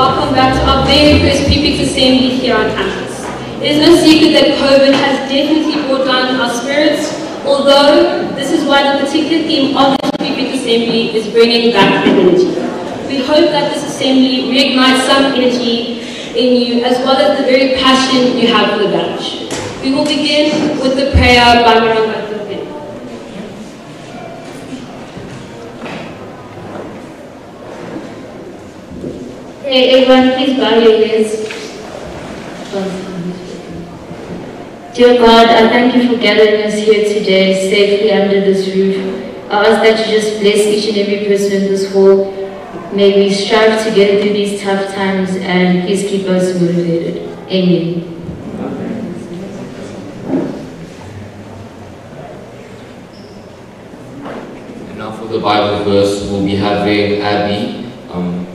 welcome back to our very first prefect assembly here on campus. It is no secret that COVID has definitely brought down our spirits, although this is why the particular theme of this prefect assembly is bringing back energy. We hope that this assembly reignites some energy in you as well as the very passion you have for the badge. We will begin with the prayer by Maranga Hey, everyone, please bow your heads. Dear God, I thank you for gathering us here today safely under this roof. I ask that you just bless each and every person in this hall. May we strive together through these tough times and please keep us motivated. Amen. And now for the Bible verse, we'll be having Abby. Um,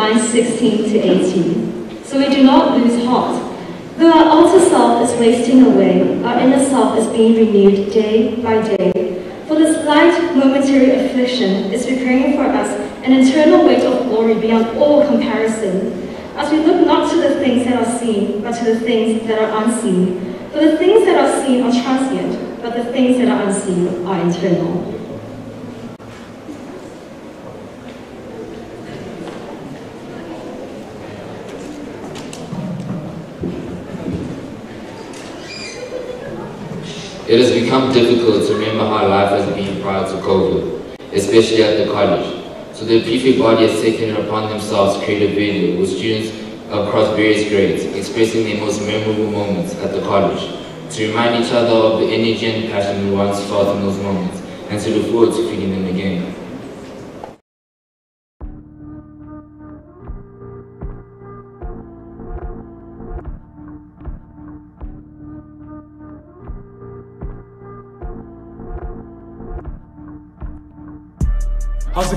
lines 16 to 18. So we do not lose heart. Though our outer self is wasting away, our inner self is being renewed day by day. For this light momentary affliction is preparing for us an eternal weight of glory beyond all comparison, as we look not to the things that are seen, but to the things that are unseen. For the things that are seen are transient, but the things that are unseen are eternal. It has become difficult to remember how life has been prior to COVID, especially at the college. So the prefect body has taken it upon themselves to create a video with students across various grades, expressing their most memorable moments at the college, to remind each other of the energy and passion we once felt in those moments, and to look forward to feeling them again.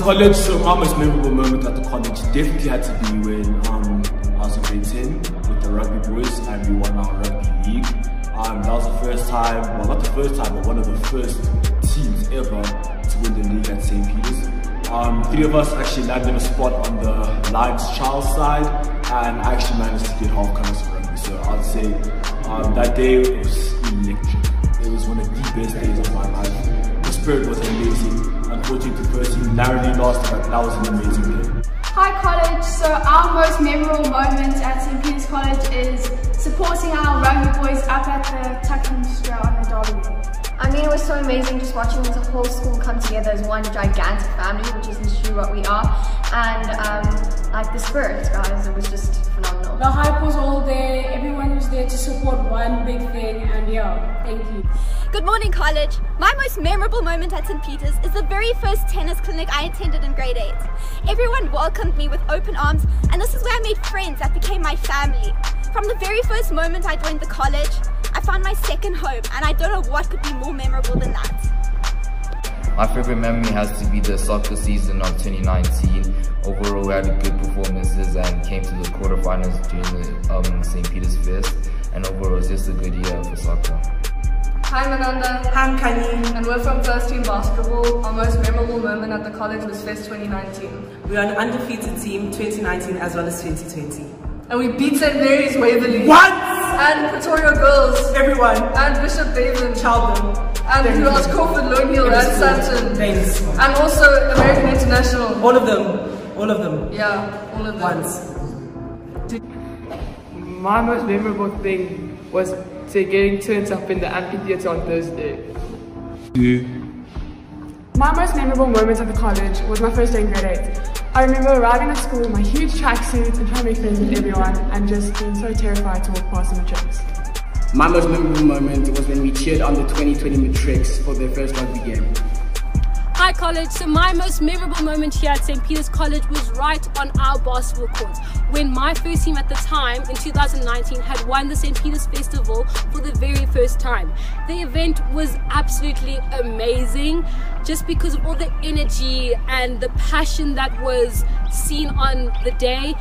College? So my most memorable moment at the college definitely had to be when um, I was in grade 10 with the rugby boys and we won our rugby league. Um, that was the first time, well not the first time, but one of the first teams ever to win the league at St. Peter's. Um, three of us actually landed a spot on the Lions child side and I actually managed to get half colours of rugby. So I'd say um, that day was electric. It was one of the best days of my life. Spirit was amazing. Unfortunately, team narrowly lost, but that was an amazing day. Hi College, so our most memorable moment at St. Peter's College is supporting our rugby boys up at the Tuckinstra on the Derby. I mean, it was so amazing just watching the whole school come together as one gigantic family, which is in true what we are. And um, like the spirit, guys, it was just phenomenal. The hype was all there, everyone was there to support one big thing, and yeah, thank you. Good morning, college. My most memorable moment at St. Peter's is the very first tennis clinic I attended in grade 8. Everyone welcomed me with open arms, and this is where I made friends that became my family. From the very first moment I joined the college, I found my second home, and I don't know what could be more memorable than that. My favorite memory has to be the soccer season of 2019. Overall, we had good performances and came to the quarterfinals during the um, St. Peter's Fest. And overall, it was just a good year for soccer. Hi Mananda. Hi I'm Kanye. And we're from First Team Basketball. Our most memorable moment at the college was Fest 2019. We are an undefeated team 2019 as well as 2020. And we beat St. Mary's Waverley. What? And Pretoria Girls. Everyone. And Bishop Bavin. Children. And who else? Crawford, Lone Hill, and Sampson. Thanks. And also American International. All of them. All of them. Yeah, all of them. Once. My most memorable thing was to getting turned up in the amphitheatre on Thursday. My most memorable moment at the college was my first day in grade 8. I remember arriving at school in my huge tracksuit and trying to make friends with everyone and just being so terrified to walk past the matrics. My most memorable moment was when we cheered on the 2020 matrics for their first rugby game. Hi College, so my most memorable moment here at St. Peter's College was right on our basketball court when my first team at the time in 2019 had won the St. Peter's Festival for the very first time. The event was absolutely amazing just because of all the energy and the passion that was seen on the day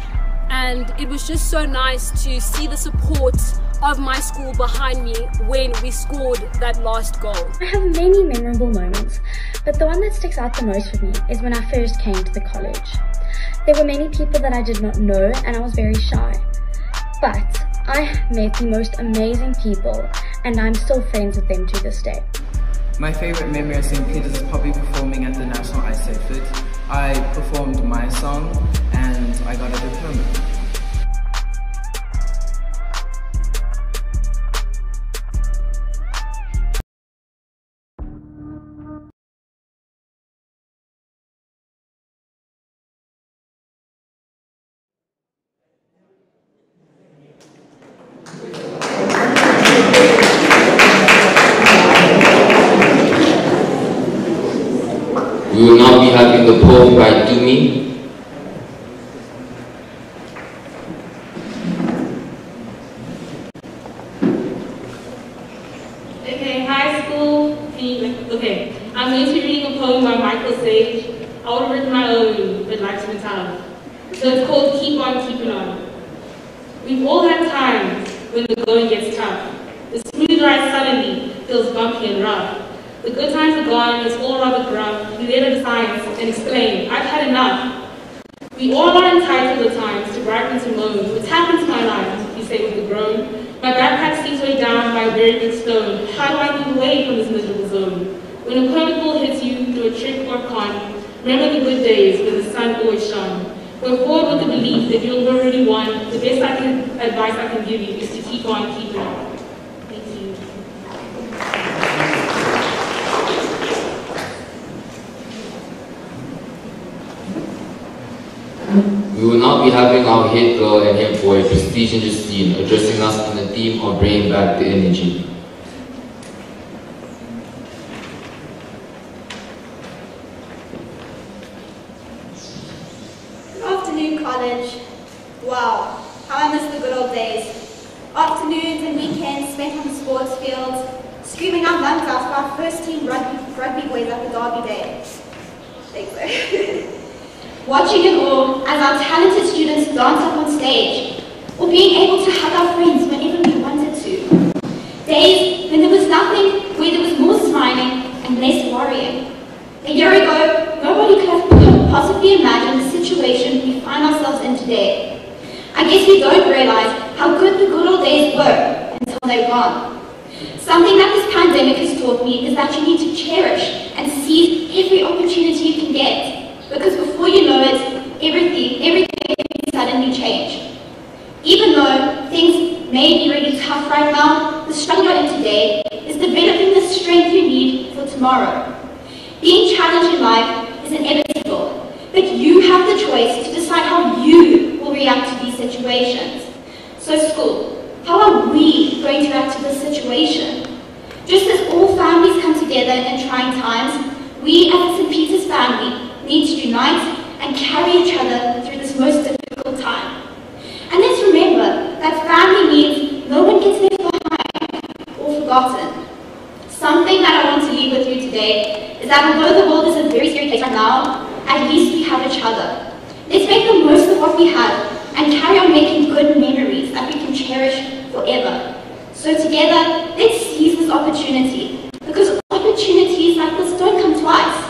and it was just so nice to see the support of my school behind me when we scored that last goal. I have many memorable moments, but the one that sticks out the most for me is when I first came to the college. There were many people that I did not know and I was very shy. But I met the most amazing people and I'm still friends with them to this day. My favorite memory of St. Peter's is probably performing at the National Eisteddfod. I performed my song and I got a I'm going to be reading a poem by Michael Sage. I would have written my own, but life's been tough. So it's called Keep On Keeping On. We've all had times when the going gets tough. The smooth ride suddenly feels bumpy and rough. The good times are gone, it's all rather gruff. You later science and explain, I've had enough. We all are entitled at times to gripe and to. What's happened to my life? You say with a groan. My backpack seems weighed down by a very big stone. How do I move away from this miserable? When a curveball hits you through a trick or con, remember the good days when the sun always shone. Go forward with the belief that you'll already won. The best I can, advice I can give you is to keep on keeping on. Thank you. We will now be having our head girl and head boy, Prestige and Justine, addressing us on the theme of bringing back the energy. Good afternoon, college. Wow, how I miss the good old days. Afternoons and weekends spent on the sports fields, screaming our lungs out for our first team rugby, rugby boys at the Derby Day. Thanks, sir. Watching it all as our talented students dance up on stage, or being able to hug our friends whenever we wanted to. Days when there was nothing, where there was more smiling and less worrying. A year ago, nobody could have possibly imagined the situation we find ourselves in today. I guess we don't realize how good the good old days were until they're gone. Something that this pandemic has taught me is that you need to cherish and seize every opportunity you can get. Because before you know it, everything, everything can suddenly change. Even though things may be really tough right now, the struggle you're in today is developing the strength you need for tomorrow. Being challenged in life is inevitable, but you have the choice to decide how you will react to these situations. So school, how are we going to react to this situation? Just as all families come together in trying times, we as a St. Peter's family need to unite and carry each other through this most difficult time. And let's remember that family means no one gets left behind or forgotten. Something that I want to leave with you today is that although the world is a very scary place right now, at least we have each other. Let's make the most of what we have and carry on making good memories that we can cherish forever. So together, let's seize this opportunity because opportunities like this don't come twice.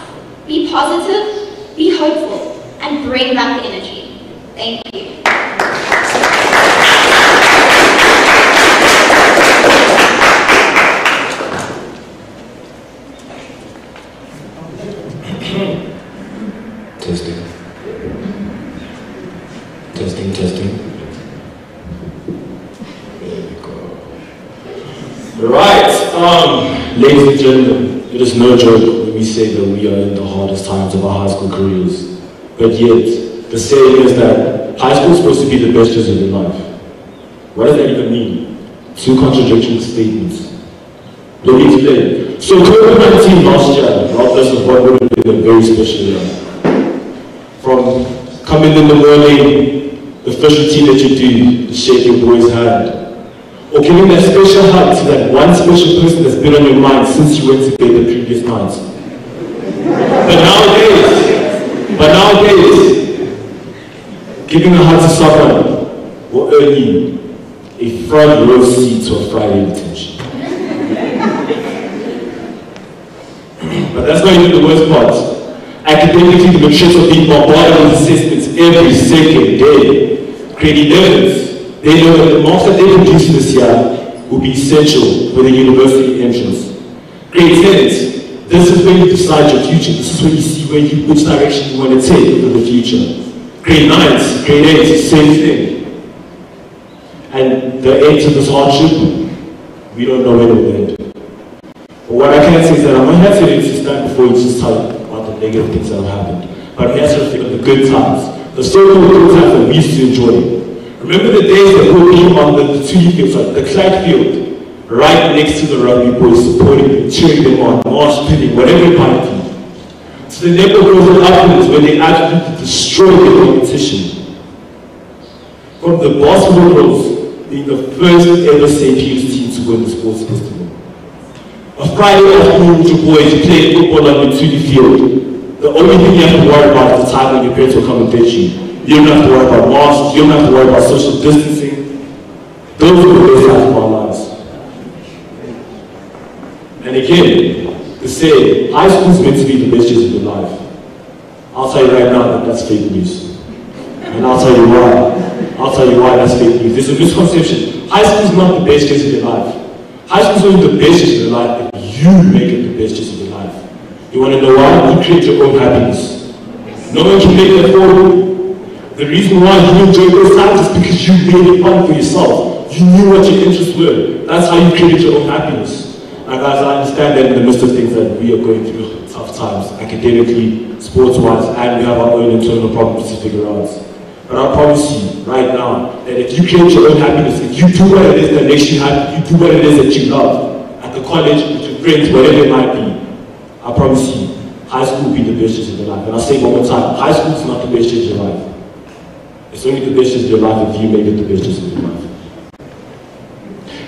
Be positive, be hopeful, and bring back the energy. Thank you. Testing. Testing, testing. There we go. Right, um, ladies and gentlemen, it is no joke when we say that we are in the hardest times of our high school careers. But yet, the saying is that high school is supposed to be the best years of your life. What does that even mean? Two contradictory statements. Let me explain. So COVID-19 last year robbed us of what would have been a very special year. From coming in the morning, the first routine that you do shake your boy's hand. Or giving that special hug to that one special person that's been on your mind since you went to bed the previous night. But nowadays, but nowadays, giving a hug to someone will earn you a front row seat to a Friday detention. but that's not even the worst part. Academically, the matrix are being bombarded with assessments every second day. Grade 11s, they know that the marks that they produce this year will be essential for the university entrance. Grade 10s, this is when you decide your future. This is when you see where you, which direction you want to take for the future. Grade 9s, grade 8s, same thing. And the end to this hardship, we don't know where it will end. But what I can say is that I'm not here to stand before you just tell about the negative things that have happened. But I'm here to reflect on the good times. The so-called good times that we used to enjoy. Remember the days we'll be on the, the like the Clyde field, right next to the rugby boys, supporting them, cheering them on, march pinning, whatever it might be. So the never goes upwards when they absolutely destroy the competition. From the basketball girls being the first ever St. Peter's team to win the sports festival. A Friday afternoon your boys playing football on the field. The only thing you have to worry about is the time when your parents will come and fetch you. You don't have to worry about masks. You don't have to worry about social distancing. Those are the best of our lives. And again, to say high school is meant to be the best years of your life. I'll tell you right now that that's fake news. And I'll tell you why. I'll tell you why that's fake news. There's a misconception. High school is not the best years of your life. High school is only the best years of your life if you make it the best years of your life. You want to know why? You create your own happiness. No one can make that for you. The reason why you enjoy those times is because you made it fun for yourself. You knew what your interests were. That's how you created your own happiness. And guys, I understand that in the midst of things that we are going through tough times, academically, sports-wise, and we have our own internal problems to figure out. But I promise you, right now, that if you create your own happiness, if you do what it is that makes you happy, you do what it is that you love, at the college, with your friends, whatever it might be, I promise you, high school will be the best years of your life. And I'll say one more time, high school is not the best years of your life. It's only the best of your life if you make it the best of your life.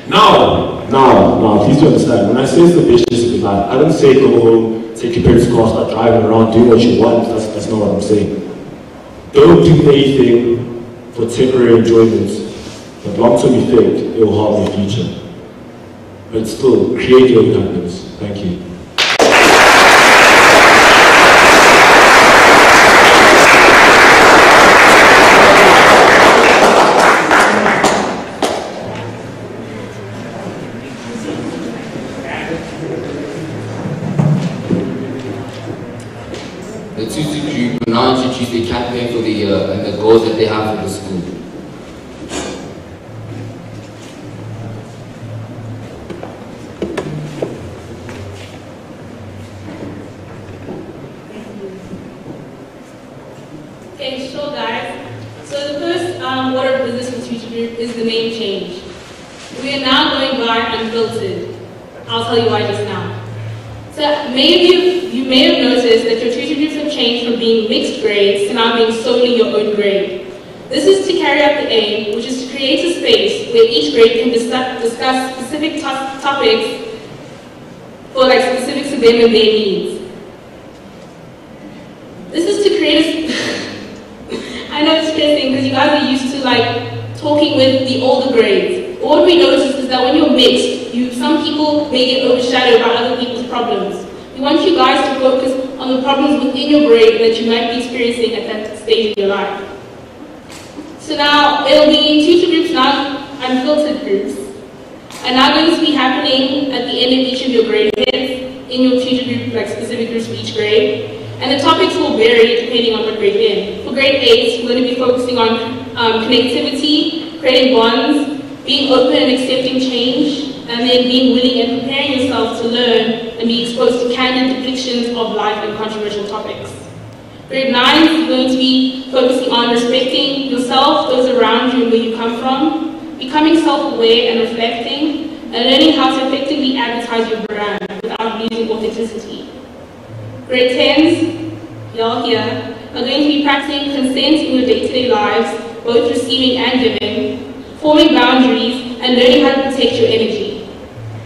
Now, now, now, please do understand, when I say it's the best of your life, I don't say go home, take your parents' car, start driving around, doing what you want. That's, that's not what I'm saying. Don't do anything for temporary enjoyment, but long-term effect, it will harm your future. But still, create your own happiness. Thank you. Is the name change. We are now going by unfiltered. I'll tell you why just now. So you, you may have noticed that your tutor groups have changed from being mixed grades to now being solely your own grade. This is to carry out the aim, which is to create a space where each grade can discuss, discuss specific to topics for like specifics to them and their needs. This is to create a, I know it's stressing because you guys are used to like talking with the older grades. What we notice is that when you're mixed, you some people may get overshadowed by other people's problems. We want you guys to focus on the problems within your grade that you might be experiencing at that stage of your life. So now it'll be tutor groups now, unfiltered groups, are now going to be happening at the end of each of your grade heads in your tutor group, like specific groups for each grade. And the topics will vary depending on what grade you're in. For grade 8, we're going to be focusing on um, connectivity, creating bonds, being open and accepting change, and then being willing and preparing yourself to learn and be exposed to candid depictions of life and controversial topics. Grade 9 is going to be focusing on respecting yourself, those around you, and where you come from, becoming self-aware and reflecting, and learning how to effectively advertise your brand without losing authenticity. Grade 10s, y'all here, are going to be practicing consent in your day-to-day lives, both receiving and giving, forming boundaries, and learning how to protect your energy.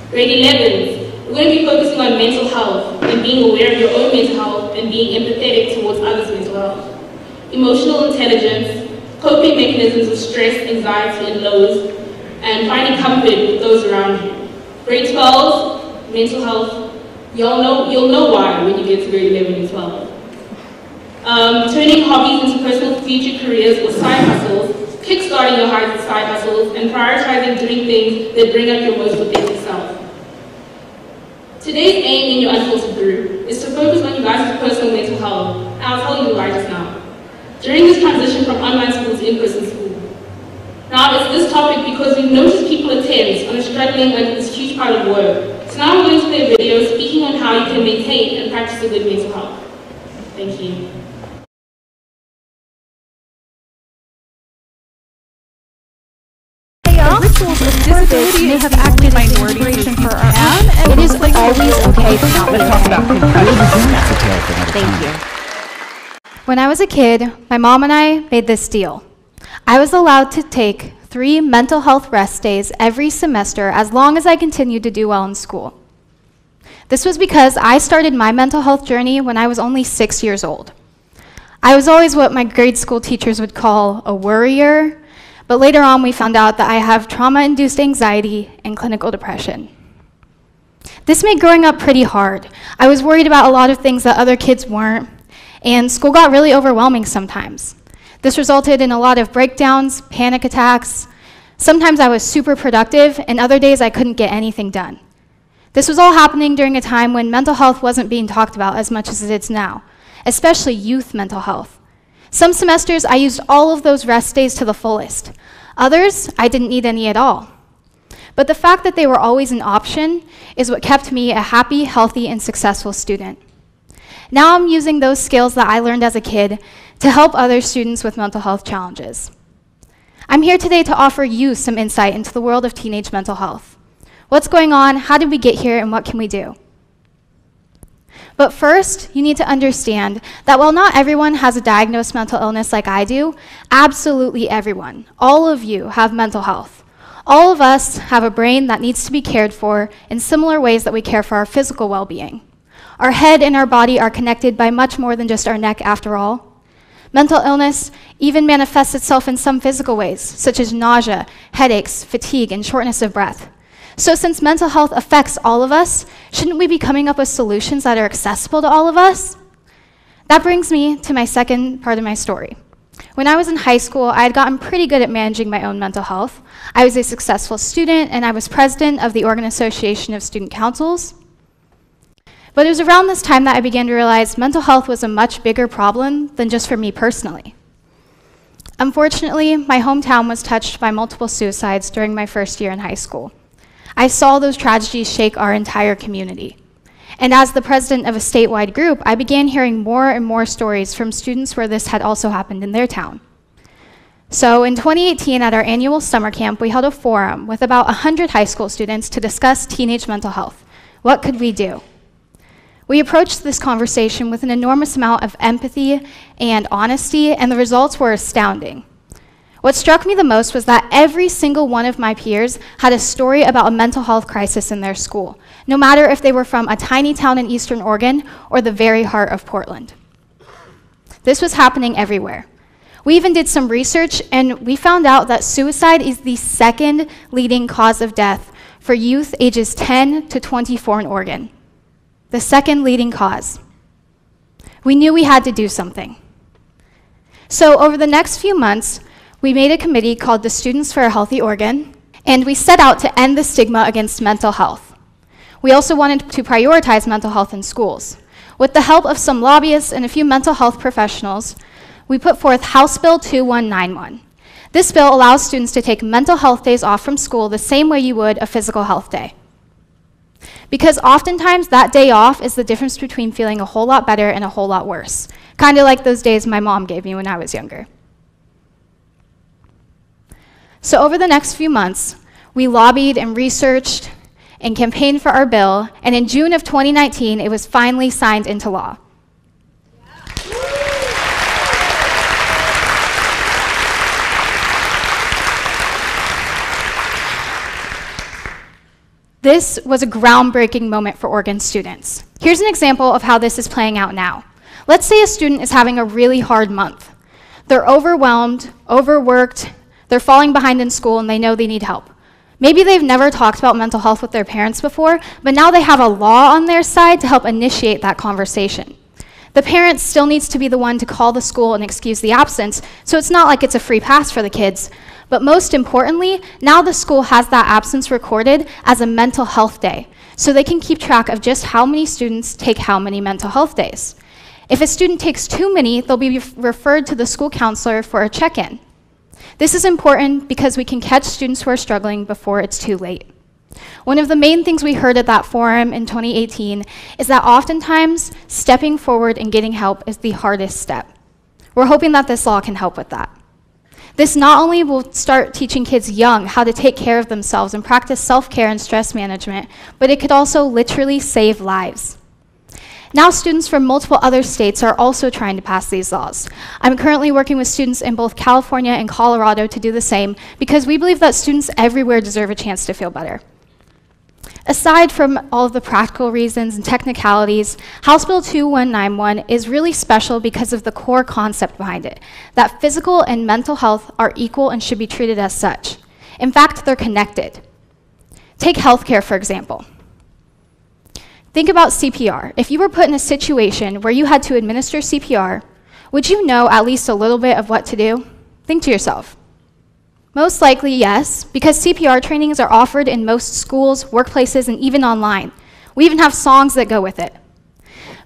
Grade 11, we're going to be focusing on mental health and being aware of your own mental health and being empathetic towards others' mental health. Emotional intelligence, coping mechanisms of stress, anxiety, and lows, and finding comfort with those around you. Grade 12, mental health, you'll know, you'll know why when you get to grade 11 and 12. Um, turning hobbies into personal future careers or side hustles, kickstarting your side hustles, and prioritizing doing things that bring out your most authentic self. Today's aim in your unfiltered group is to focus on you guys' personal mental health, and I'll tell you why just now. During this transition from online school to in-person school, now it's this topic because we've noticed people attend and are struggling under this huge part of work. So now I'm going to play a video speaking on how you can maintain and practice a good mental health. Thank you. Disability may have acted inspiration for our own, and it is always okay to not be okay. Thank you. When I was a kid, my mom and I made this deal. I was allowed to take three mental health rest days every semester as long as I continued to do well in school. This was because I started my mental health journey when I was only six years old. I was always what my grade school teachers would call a worrier, but later on, we found out that I have trauma induced anxiety and clinical depression. This made growing up pretty hard. I was worried about a lot of things that other kids weren't, and school got really overwhelming sometimes. This resulted in a lot of breakdowns, panic attacks. Sometimes I was super productive, and other days I couldn't get anything done. This was all happening during a time when mental health wasn't being talked about as much as it is now, especially youth mental health. Some semesters I used all of those rest days to the fullest. Others, I didn't need any at all. But the fact that they were always an option is what kept me a happy, healthy, and successful student. Now I'm using those skills that I learned as a kid to help other students with mental health challenges. I'm here today to offer you some insight into the world of teenage mental health. What's going on? How did we get here? And what can we do? But first, you need to understand that while not everyone has a diagnosed mental illness like I do, absolutely everyone, all of you have mental health. All of us have a brain that needs to be cared for in similar ways that we care for our physical well being. Our head and our body are connected by much more than just our neck, after all. Mental illness even manifests itself in some physical ways, such as nausea, headaches, fatigue, and shortness of breath. So, since mental health affects all of us, shouldn't we be coming up with solutions that are accessible to all of us? That brings me to my second part of my story. When I was in high school, I had gotten pretty good at managing my own mental health. I was a successful student, and I was president of the Oregon Association of Student Councils. But it was around this time that I began to realize mental health was a much bigger problem than just for me personally. Unfortunately, my hometown was touched by multiple suicides during my first year in high school. I saw those tragedies shake our entire community. And as the president of a statewide group, I began hearing more and more stories from students where this had also happened in their town. So in 2018, at our annual summer camp, we held a forum with about 100 high school students to discuss teenage mental health. What could we do? We approached this conversation with an enormous amount of empathy and honesty, and the results were astounding. What struck me the most was that every single one of my peers had a story about a mental health crisis in their school, no matter if they were from a tiny town in eastern Oregon or the very heart of Portland. This was happening everywhere. We even did some research and we found out that suicide is the second leading cause of death for youth ages 10 to 24 in Oregon. The second leading cause. We knew we had to do something. So, over the next few months, we made a committee called the Students for a Healthy Oregon, and we set out to end the stigma against mental health. We also wanted to prioritize mental health in schools. With the help of some lobbyists and a few mental health professionals, we put forth House Bill 2191. This bill allows students to take mental health days off from school the same way you would a physical health day. Because oftentimes that day off is the difference between feeling a whole lot better and a whole lot worse. Kind of like those days my mom gave me when I was younger. So, over the next few months, we lobbied and researched and campaigned for our bill, and in June of 2019, it was finally signed into law. This was a groundbreaking moment for Oregon students. Here's an example of how this is playing out now. Let's say a student is having a really hard month. They're overwhelmed, overworked, they're falling behind in school and they know they need help. Maybe they've never talked about mental health with their parents before, but now they have a law on their side to help initiate that conversation. The parent still needs to be the one to call the school and excuse the absence, so it's not like it's a free pass for the kids. But most importantly, now the school has that absence recorded as a mental health day, so they can keep track of just how many students take how many mental health days. If a student takes too many, they'll be referred to the school counselor for a check in. This is important because we can catch students who are struggling before it's too late. One of the main things we heard at that forum in 2018 is that oftentimes stepping forward and getting help is the hardest step. We're hoping that this law can help with that. This not only will start teaching kids young how to take care of themselves and practice self care and stress management, but it could also literally save lives. Now students from multiple other states are also trying to pass these laws. I'm currently working with students in both California and Colorado to do the same because we believe that students everywhere deserve a chance to feel better. Aside from all of the practical reasons and technicalities, House Bill 2191 is really special because of the core concept behind it, that physical and mental health are equal and should be treated as such. In fact, they're connected. Take healthcare, for example. Think about CPR. If you were put in a situation where you had to administer CPR, would you know at least a little bit of what to do? Think to yourself. Most likely, yes, because CPR trainings are offered in most schools, workplaces, and even online. We even have songs that go with it.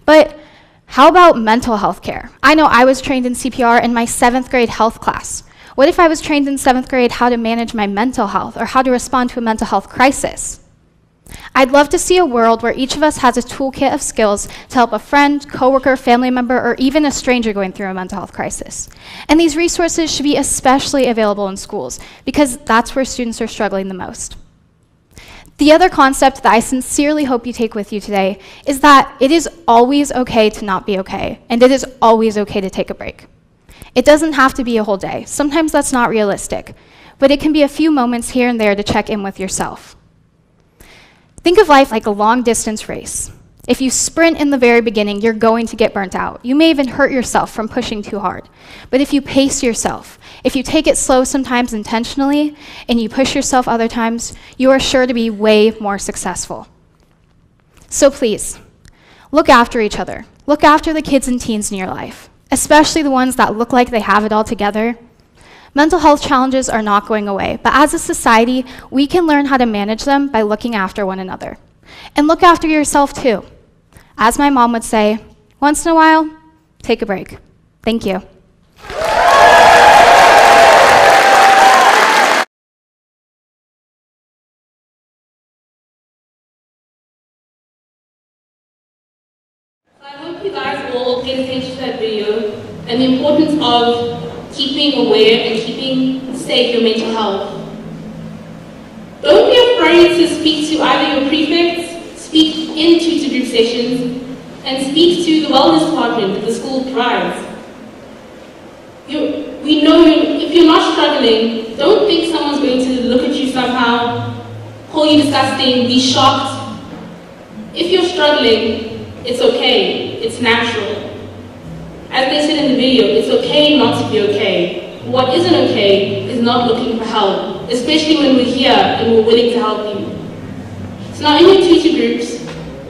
But how about mental health care? I know I was trained in CPR in my seventh grade health class. What if I was trained in seventh grade how to manage my mental health or how to respond to a mental health crisis? I'd love to see a world where each of us has a toolkit of skills to help a friend, coworker, family member, or even a stranger going through a mental health crisis. And these resources should be especially available in schools because that's where students are struggling the most. The other concept that I sincerely hope you take with you today is that it is always okay to not be okay, and it is always okay to take a break. It doesn't have to be a whole day. Sometimes that's not realistic, but it can be a few moments here and there to check in with yourself. Think of life like a long distance race. If you sprint in the very beginning, you're going to get burnt out. You may even hurt yourself from pushing too hard. But if you pace yourself, if you take it slow sometimes intentionally, and you push yourself other times, you are sure to be way more successful. So please, look after each other. Look after the kids and teens in your life, especially the ones that look like they have it all together Mental health challenges are not going away, but as a society, we can learn how to manage them by looking after one another. And look after yourself too. As my mom would say, once in a while, take a break. Thank you. I hope you guys all attention to that video and the importance of keeping aware and keeping safe your mental health. Don't be afraid to speak to either your prefects, speak in tutor group sessions, and speak to the wellness department that the school provides. You, we know you, if you're not struggling, don't think someone's going to look at you somehow, call you disgusting, be shocked. If you're struggling, it's okay, it's natural. As they said in video, it's okay not to be okay. What isn't okay is not looking for help, especially when we're here and we're willing to help you. So now in your tutor groups,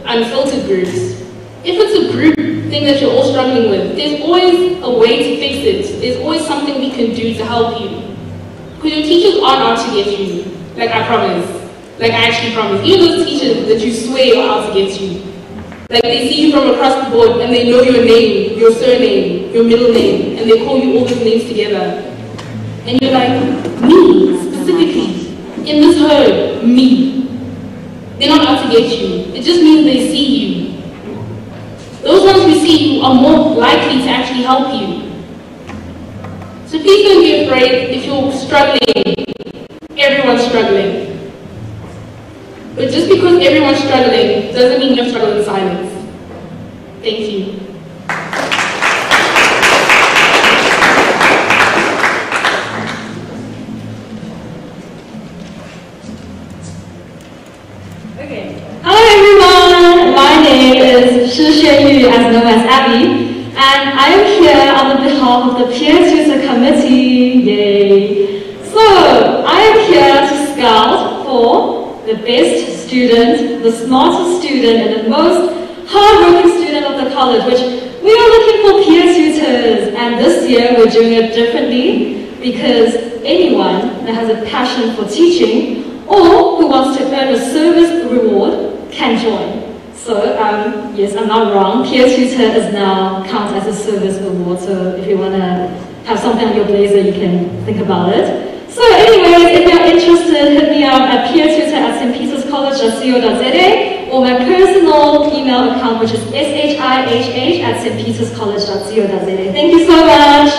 unfiltered groups, if it's a group thing that you're all struggling with, there's always a way to fix it. There's always something we can do to help you. Because your teachers aren't out to get you, like I promise. Like I actually promise. Even those teachers that you swear are out to get you, like they see you from across the board and they know your name, your surname, your middle name, and they call you all those names together. And you're like, me, specifically. In this herd, me. They're not out to get you. It just means they see you. Those ones who see you are more likely to actually help you. So please don't be afraid if you're struggling. Everyone's struggling. But just because everyone's struggling doesn't mean you're struggling in silence. Thank you. Okay. Hello everyone, my name is Shi Xuanyu, as known as Abby, and I am here on behalf of the User Committee. Yay! So, I am here to scout for the best student, the smartest student, and the most hardworking student of the college, which we are looking for peer tutors. And this year we're doing it differently because anyone that has a passion for teaching or who wants to earn a service reward can join. So um, yes, I'm not wrong. Peer tutor is now counts as a service reward. So if you want to have something on your blazer, you can think about it. So anyways, if you're interested, hit me up at peertutor at stpeterscollege.co.za or my personal email account, which is shihh at stpeterscollege.co.za. Thank you so much.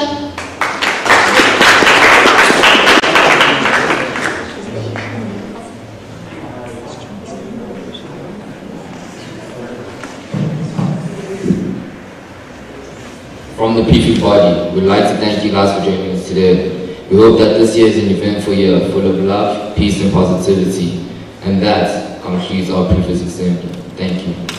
From the PFE body, we'd like to thank you guys for joining us today. We hope that this year is an eventful year full of love, peace and positivity. And that concludes our prefects assembly. Thank you.